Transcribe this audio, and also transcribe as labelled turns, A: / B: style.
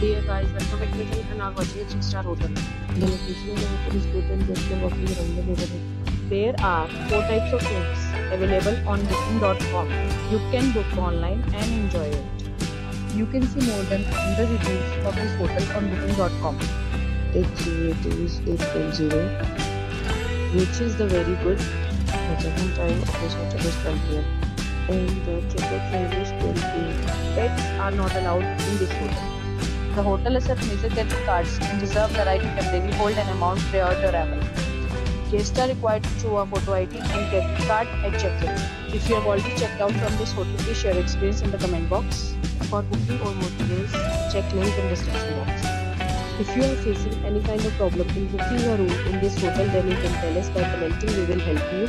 A: Dear guys, welcome a 6 star hotel. The location of the hotel is good and walking around the neighborhood. There are four types of rooms available on booking.com. You can book online and enjoy it. You can see more than 100 reviews of this hotel on booking.com. Its rating is 8.0, which is the very good. The check-in time of this hotel is 12 p.m. and the check-out is 12 p.m. Pets are not allowed in this hotel. The hotel accepts major credit cards and reserves the right to temporarily hold an amount prior to arrival. Guests are required to show a photo ID and credit card at check-in. If you have already checked out from this hotel, please share your experience in the comment box. For booking or more details, check link in the description box. If you are facing any kind of problem in booking a room in this hotel, then you can tell us by commenting. We will help you.